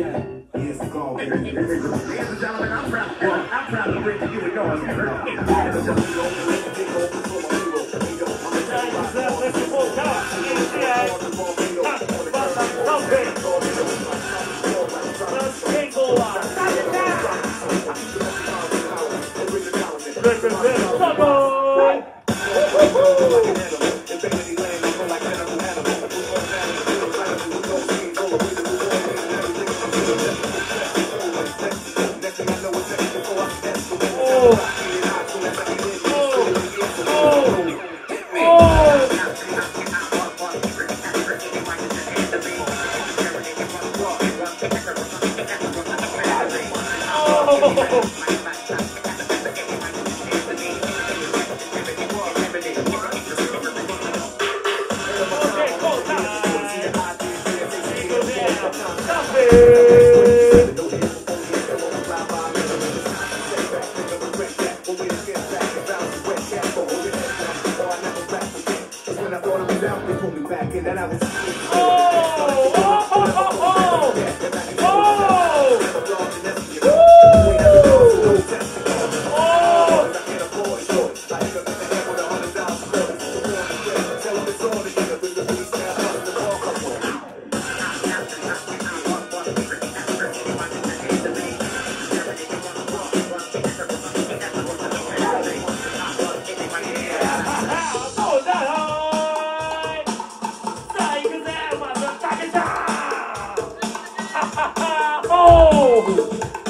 yeah. Yes, go. Ladies and gentlemen, I'm proud. Well, I'm proud to bring to you and yours. Ladies and gentlemen, back in. Then I was. Oh. Grogu.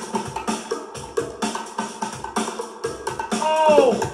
Oh!